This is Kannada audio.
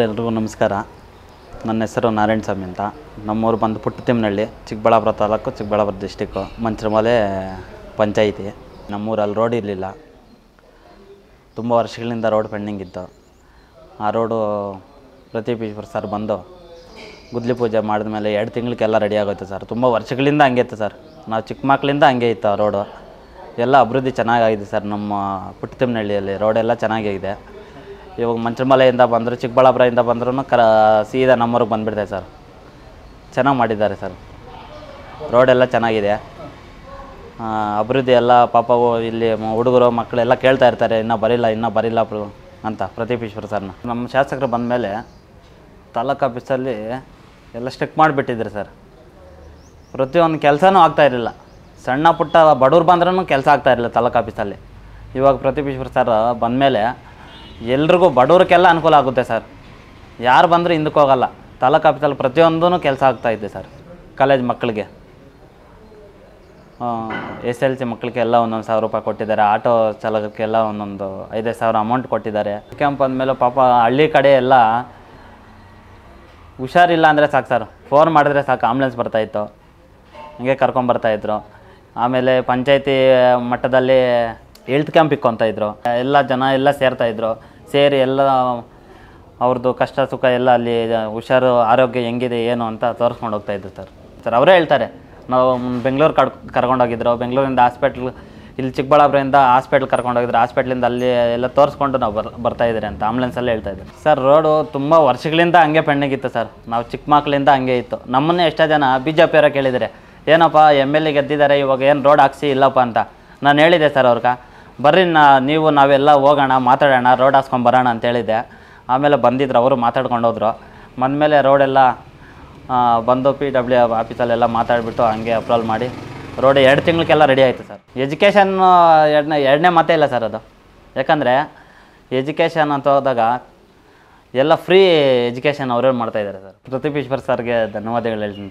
ಎಲ್ರಿಗೂ ನಮಸ್ಕಾರ. ನನ್ನ ಹೆಸರು ನಾರಾಯಣ ಸ್ವಾಮಿ ಅಂತ. ನಮ್ಮೂರು ಬಂದು ಪುಟ್ಟತಿಮ್ಮನಹಳ್ಳಿ, ಚಿಕ್ಕಬಳ್ಳಾಪುರ ತಾಲೂಕು, ಚಿಕ್ಕಬಳ್ಳಾಪುರ ಡಿಸ್ಟಿಕ್ಕು ಮಂಚರಮಲೆ ಪಂಚಾಯಿತಿ. ನಮ್ಮೂರಲ್ಲಿ ರೋಡ್ ಇರಲಿಲ್ಲ. ತುಂಬ ವರ್ಷಗಳಿಂದ ರೋಡ್ ಪೆಂಡಿಂಗ್ ಇತ್ತು. ಆ ರೋಡು ಪ್ರತಿಪೀಶ್ವರ ಸರ್ ಬಂದು ಗುದ್ಲಿ ಪೂಜೆ ಮಾಡಿದ ಮೇಲೆ ಎರಡು ತಿಂಗಳಿಗೆಲ್ಲ ರೆಡಿ ಆಗುತ್ತೆ ಸರ್ ತುಂಬ ವರ್ಷಗಳಿಂದ ಹಂಗೆ ಇತ್ತು ಸರ್ ನಾವು ಚಿಕ್ಕ ಮಕ್ಕಳಿಂದ ಹಂಗೆ ಇತ್ತು ಆ ರೋಡು ಎಲ್ಲ ಅಭಿವೃದ್ಧಿ ಚೆನ್ನಾಗಾಗಿದೆ ಸರ್ ನಮ್ಮ ಪುಟ್ಟತಿಮ್ಮನಹಳ್ಳಿಯಲ್ಲಿ ರೋಡೆಲ್ಲ ಚೆನ್ನಾಗಿದೆ. ಇವಾಗ ಮಂಚಮಲೆಯಿಂದ ಬಂದರು, ಚಿಕ್ಕಬಳ್ಳಾಪುರದಿಂದ ಬಂದ್ರೂ ಕರ, ಸೀದಾ ನಮ್ಮೂರಿಗೆ ಬಂದುಬಿಡ್ತೇವೆ ಸರ್. ಚೆನ್ನಾಗಿ ಮಾಡಿದ್ದಾರೆ ಸರ್. ರೋಡೆಲ್ಲ ಚೆನ್ನಾಗಿದೆ. ಅಭಿವೃದ್ಧಿ ಎಲ್ಲ ಪಾಪವು ಇಲ್ಲಿ ಹುಡುಗರು, ಮಕ್ಕಳೆಲ್ಲ ಕೇಳ್ತಾ ಇರ್ತಾರೆ, ಇನ್ನೂ ಬರಿಲ್ಲ ಇನ್ನೂ ಬರಿಲ್ಲ ಅಂತ ಪ್ರತಿಪೀಶ್ವರ ಸರ್ನ. ನಮ್ಮ ಶಾಸಕರು ಬಂದಮೇಲೆ ತಾಲೂಕು ಆಫೀಸಲ್ಲಿ ಎಲ್ಲ ಸ್ಟಿಕ್ ಮಾಡಿಬಿಟ್ಟಿದ್ರು ಸರ್. ಪ್ರತಿಯೊಂದು ಕೆಲಸನೂ ಆಗ್ತಾ ಇರಲಿಲ್ಲ. ಸಣ್ಣ ಪುಟ್ಟ ಬಡವ್ರು ಬಂದ್ರೂ ಕೆಲಸ ಆಗ್ತಾ ಇರಲಿಲ್ಲ ತಾಲೂಕು ಆಫೀಸಲ್ಲಿ. ಇವಾಗ ಪ್ರತಿಪೀಶ್ವರ ಸರ್ ಬಂದಮೇಲೆ ಎಲ್ರಿಗೂ ಬಡವ್ರಿಗೆಲ್ಲ ಅನುಕೂಲ ಆಗುತ್ತೆ ಸರ್. ಯಾರು ಬಂದರೂ ಹಿಂದಕ್ಕೆ ಹೋಗಲ್ಲ. ತಾಲೂಕು ಆಫೀಸಲ್ಲಿ ಪ್ರತಿಯೊಂದೂ ಕೆಲಸ ಆಗ್ತಾ ಇದೆ ಸರ್. ಕಾಲೇಜ್ ಮಕ್ಕಳಿಗೆ. ಎಸ್ ಎಲ್ ಸಿ ಮಕ್ಕಳಿಗೆ ಎಲ್ಲ ಒಂದೊಂದು ಸಾವಿರ ರೂಪಾಯಿ ಕೊಟ್ಟಿದ್ದಾರೆ. ಆಟೋ ಚಾಲಕಕ್ಕೆಲ್ಲ ಒಂದೊಂದು ಐದೈದು ಸಾವಿರ ಅಮೌಂಟ್ ಕೊಟ್ಟಿದ್ದಾರೆ. ಕ್ಯಾಂಪ್ ಅಂದಮೇಲೆ ಪಾಪ ಹಳ್ಳಿ ಕಡೆ ಎಲ್ಲ ಹುಷಾರಿಲ್ಲ ಅಂದರೆ ಸಾಕು ಸರ್. ಫೋನ್ ಮಾಡಿದ್ರೆ ಸಾಕು. ಆಂಬುಲೆನ್ಸ್ ಬರ್ತಾಯಿತ್ತು ಹಂಗೆ ಕರ್ಕೊಂಬರ್ತಾಯಿದ್ರು ಆಮೇಲೆ ಪಂಚಾಯಿತಿ ಮಟ್ಟದಲ್ಲಿ ಹೆಲ್ತ್ ಕ್ಯಾಂಪ್ ಇಕ್ಕೊತಾಯಿದ್ರು ಎಲ್ಲ ಜನ ಎಲ್ಲ ಸೇರ್ತಾಯಿದ್ರು ಸೇರಿ ಎಲ್ಲ ಅವ್ರದ್ದು ಕಷ್ಟ ಸುಖ ಎಲ್ಲ ಅಲ್ಲಿ ಹುಷಾರು ಆರೋಗ್ಯ ಹೆಂಗಿದೆ, ಏನು ಅಂತ ತೋರಿಸ್ಕೊಂಡು ಇದ್ದರು ಸರ್. ಸರ್, ಅವರೇ ಹೇಳ್ತಾರೆ, ನಾವು ಬೆಂಗಳೂರು ಕಡ್, ಕರ್ಕೊಂಡೋಗಿದ್ರು. ಬೆಂಗಳೂರಿಂದ ಹಾಸ್ಪಿಟ್ಲ್ ಇಲ್ಲಿ ಚಿಕ್ಕಬಳ್ಳಾಪುರದಿಂದ ಹಾಸ್ಪಿಟ್ಲ್ ಕರ್ಕೊಂಡೋಗಿದ್ರು. ಹಾಸ್ಪಿಟ್ಲಿಂದ ಅಲ್ಲಿ ಎಲ್ಲ ತೋರಿಸ್ಕೊಂಡು ನಾವು ಬರ್, ಬರ್ತಾ ಇದ್ದೀರಿ ಅಂತ ಆಂಬ್ಲೆನ್ಸಲ್ಲೇ ಹೇಳ್ತಾ ಇದ್ದಾರೆ. ಸರ್ ರೋಡು ತುಂಬ ವರ್ಷಗಳಿಂದ ಹಂಗೆ ಪೆಂಡಿಂಗ್ ಇತ್ತು ಸರ್. ನಾವು ಚಿಕ್ಕ ಮಕ್ಕಳಿಂದ ಹಂಗೆ ಇತ್ತು. ನಮ್ಮನ್ನೇ ಎಷ್ಟೋ ಜನ ಬಿ ಜೆ ಪಿಯವರ ಕೇಳಿದರೆ ಏನಪ್ಪ ಎಂ ಎಲ್ ಎ ಗೆದ್ದಿದ್ದಾರೆ, ಇವಾಗ ಏನು ರೋಡ್ ಹಾಕ್ಸಿ ಇಲ್ಲಪ್ಪ ಅಂತ. ನಾನು ಹೇಳಿದೆ ಸರ್ ಅವ್ರಿಗೆ ಬರ್ರಿ, ನಾ ನೀವು ನಾವೆಲ್ಲ ಹೋಗೋಣ, ಮಾತಾಡೋಣ ರೋಡ್ ಹಾಸ್ಕೊಂಬರೋಣ ಬರೋಣ ಅಂತ ಹೇಳಿದ್ದೆ. ಆಮೇಲೆ ಬಂದಿದ್ರು, ಅವರು ಮಾತಾಡ್ಕೊಂಡು ಹೋದ್ರು. ಬಂದಮೇಲೆ ರೋಡೆಲ್ಲ ಬಂದು ಪಿ ಡಬ್ಲ್ಯೂ ಆಫೀಸಲ್ಲೆಲ್ಲ ಮಾತಾಡಿಬಿಟ್ಟು ಹಂಗೆ ಅಪ್ರೂವಲ್ ಮಾಡಿ. ರೋಡ್ ಎರಡು ತಿಂಗಳಿಗೆಲ್ಲ ರೆಡಿ ಆಯಿತು ಸರ್. ಎಜುಕೇಷನ್ ಎರಡನೇ ಎರಡನೇ ಮಾತೇ ಇಲ್ಲ ಸರ್ ಅದು. ಯಾಕಂದರೆ ಎಜುಕೇಷನ್ ಅಂತ ಹೋದಾಗ ಎಲ್ಲ ಫ್ರೀ ಎಜುಕೇಷನ್ ಅವರೇ ಮಾಡ್ತಾಯಿದ್ದಾರೆ ಸರ್. ಪೃಥ್ವೀಶ್ವರ್ ಸರ್ಗೆ ಧನ್ಯವಾದಗಳು ಹೇಳ್ತೀನಿ.